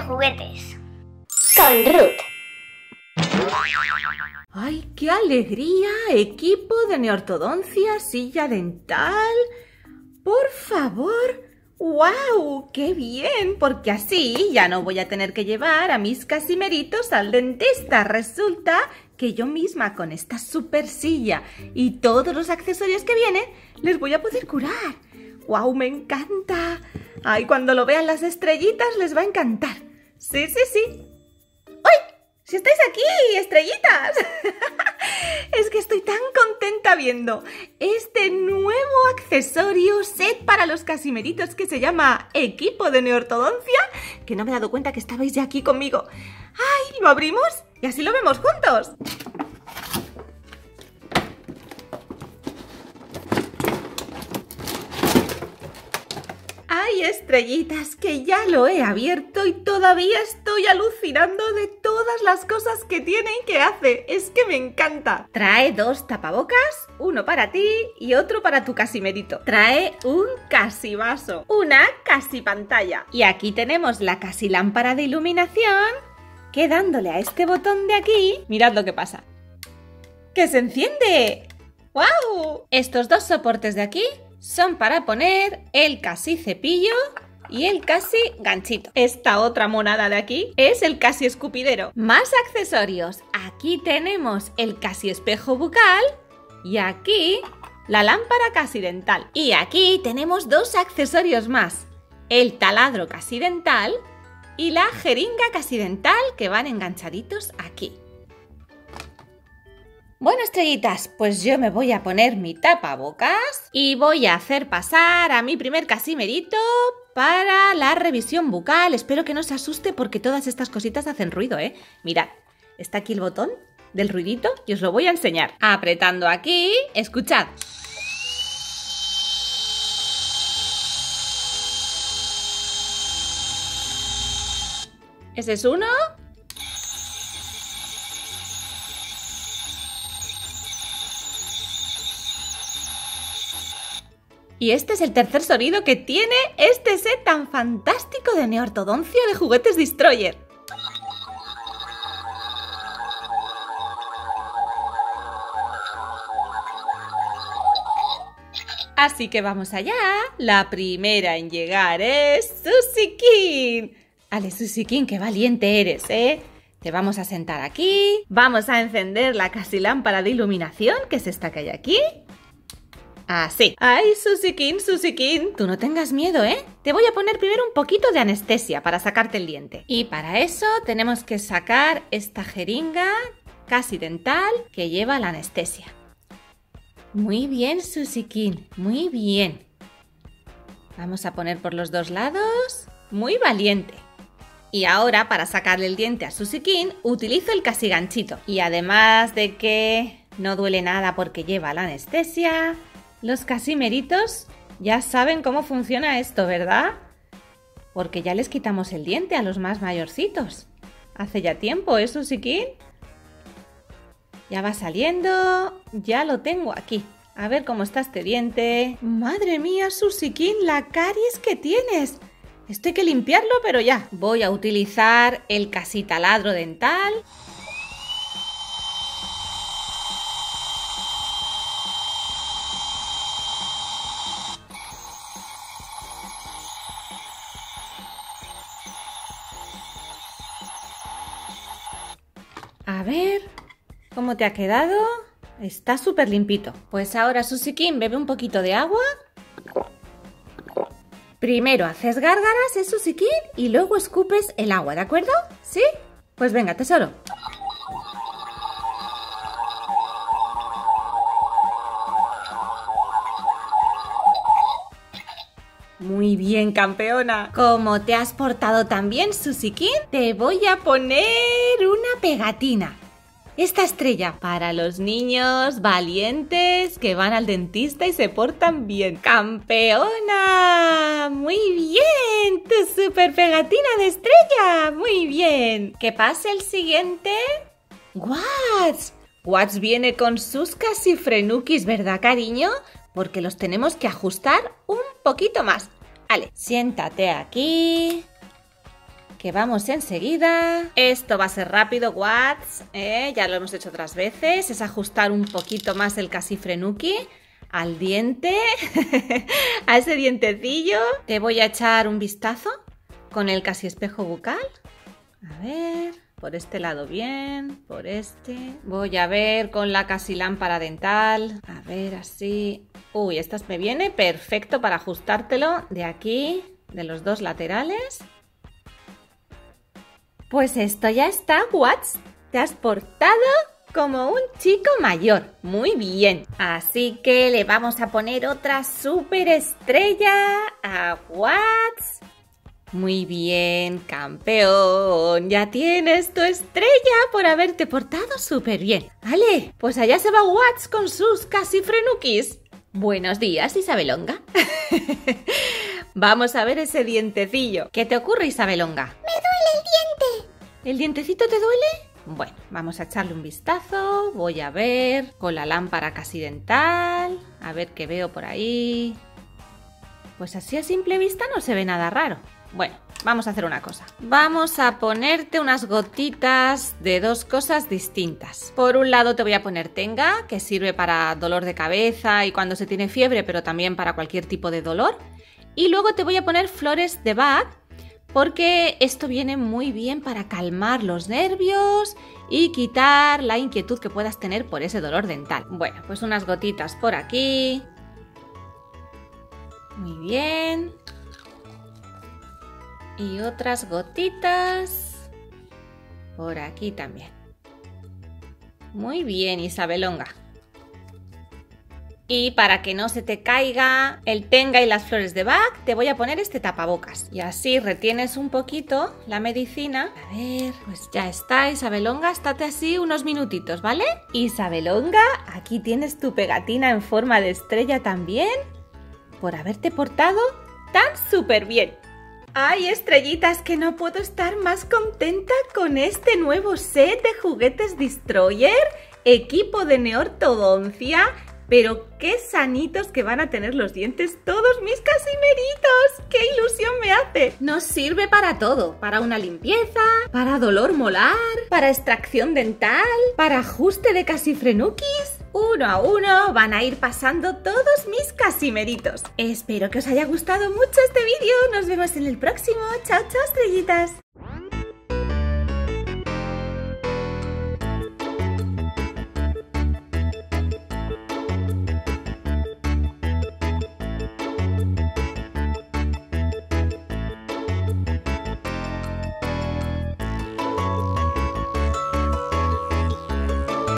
de juguetes. Con Ruth. ¡Ay, qué alegría! Equipo de neortodoncia, silla dental. Por favor. ¡Wow! ¡Qué bien! Porque así ya no voy a tener que llevar a mis casimeritos al dentista. Resulta que yo misma con esta super silla y todos los accesorios que vienen les voy a poder curar. ¡Wow! ¡Me encanta! ¡Ay, cuando lo vean las estrellitas les va a encantar! Sí, sí, sí. ¡Ay! ¡Si estáis aquí, estrellitas! es que estoy tan contenta viendo este nuevo accesorio set para los casimeritos que se llama Equipo de Neortodoncia, que no me he dado cuenta que estabais ya aquí conmigo. ¡Ay! ¿Lo abrimos? Y así lo vemos juntos. ¡Ay, estrellitas! Que ya lo he abierto y todavía estoy alucinando de todas las cosas que tiene y que hace. Es que me encanta. Trae dos tapabocas, uno para ti y otro para tu casimerito. Trae un casi vaso, una casi pantalla. Y aquí tenemos la casi lámpara de iluminación que dándole a este botón de aquí, mirad lo que pasa. ¡Que se enciende! ¡Wow! Estos dos soportes de aquí son para poner el casi cepillo y el casi ganchito. Esta otra monada de aquí es el casi escupidero. Más accesorios. Aquí tenemos el casi espejo bucal y aquí la lámpara casi dental. Y aquí tenemos dos accesorios más. El taladro casi dental y la jeringa casi dental que van enganchaditos aquí. Bueno, estrellitas, pues yo me voy a poner mi tapabocas y voy a hacer pasar a mi primer casimerito para la revisión bucal. Espero que no se asuste porque todas estas cositas hacen ruido, ¿eh? Mirad, está aquí el botón del ruidito y os lo voy a enseñar. Apretando aquí, escuchad. Ese es uno. Y este es el tercer sonido que tiene este set tan fantástico de neortodoncia de juguetes Destroyer. Así que vamos allá. La primera en llegar es Susikin. Ale, Susikin, qué valiente eres, ¿eh? Te vamos a sentar aquí. Vamos a encender la casi lámpara de iluminación, que es esta que hay aquí. Así. ¡Ay, Susikin, Susikin! Tú no tengas miedo, ¿eh? Te voy a poner primero un poquito de anestesia para sacarte el diente. Y para eso tenemos que sacar esta jeringa casi dental que lleva la anestesia. Muy bien, Susikin, muy bien. Vamos a poner por los dos lados. Muy valiente. Y ahora, para sacarle el diente a Susikin, utilizo el casi ganchito. Y además de que no duele nada porque lleva la anestesia, los casimeritos ya saben cómo funciona esto, ¿verdad? Porque ya les quitamos el diente a los más mayorcitos. Hace ya tiempo, ¿eh, Susikin? Ya va saliendo. Ya lo tengo aquí. A ver cómo está este diente. Madre mía, Susikin, la caries que tienes. Esto hay que limpiarlo, pero ya. Voy a utilizar el casi taladro dental. A ver, ¿cómo te ha quedado? Está súper limpito. Pues ahora, Susikin, bebe un poquito de agua. Primero haces gárgaras, ¿eh, Susikin? Y luego escupes el agua, ¿de acuerdo? ¿Sí? Pues venga, tesoro. Muy bien, campeona. Como te has portado tan bien, Susikin, te voy a poner pegatina. Esta estrella para los niños valientes que van al dentista y se portan bien. ¡Campeona! ¡Muy bien! ¡Tu super pegatina de estrella! ¡Muy bien! ¿Qué pasa el siguiente? ¡Watts! Watts viene con sus casi frenukis, ¿verdad, cariño? Porque los tenemos que ajustar un poquito más. Vale, siéntate aquí. Que vamos enseguida. Esto va a ser rápido, Watts. ¿eh? Ya lo hemos hecho otras veces. Es ajustar un poquito más el casifrenuki al diente, a ese dientecillo. Te voy a echar un vistazo con el casi espejo bucal. A ver, por este lado bien, por este. Voy a ver con la casi lámpara dental. A ver, así. Uy, esta me viene perfecto para ajustártelo de aquí, de los dos laterales. Pues esto ya está, Watts. Te has portado como un chico mayor. Muy bien. Así que le vamos a poner otra super estrella a Watts. Muy bien, campeón. Ya tienes tu estrella por haberte portado súper bien. Vale, pues allá se va Watts con sus casi frenukis. Buenos días, Isabelonga. Vamos a ver ese dientecillo. ¿Qué te ocurre, Isabelonga? Me duele el diente. ¿El dientecito te duele? Bueno, vamos a echarle un vistazo. Voy a ver con la lámpara casi dental. A ver qué veo por ahí. Pues así a simple vista no se ve nada raro. Bueno, vamos a hacer una cosa. Vamos a ponerte unas gotitas de dos cosas distintas. Por un lado te voy a poner tenga, que sirve para dolor de cabeza y cuando se tiene fiebre, pero también para cualquier tipo de dolor. Y luego te voy a poner flores de Bach, porque esto viene muy bien para calmar los nervios y quitar la inquietud que puedas tener por ese dolor dental. Bueno, pues unas gotitas por aquí. Muy bien y otras gotitas por aquí también. Muy bien, Isabelonga. Y para que no se te caiga el tenga y las flores de Bach, te voy a poner este tapabocas. Y así retienes un poquito la medicina. A ver, pues ya está, Isabelonga, estate así unos minutitos, ¿vale? Isabelonga, aquí tienes tu pegatina en forma de estrella también. Por haberte portado tan súper bien. ¡Ay, estrellitas! Que no puedo estar más contenta con este nuevo set de juguetes Destroyer, equipo de neortodoncia. Pero qué sanitos que van a tener los dientes todos mis casimeritos. ¡Qué ilusión me hace! Nos sirve para todo. Para una limpieza, para dolor molar, para extracción dental, para ajuste de casifrenukis. Uno a uno van a ir pasando todos mis casimeritos. Espero que os haya gustado mucho este vídeo. Nos vemos en el próximo. Chao, chao, estrellitas.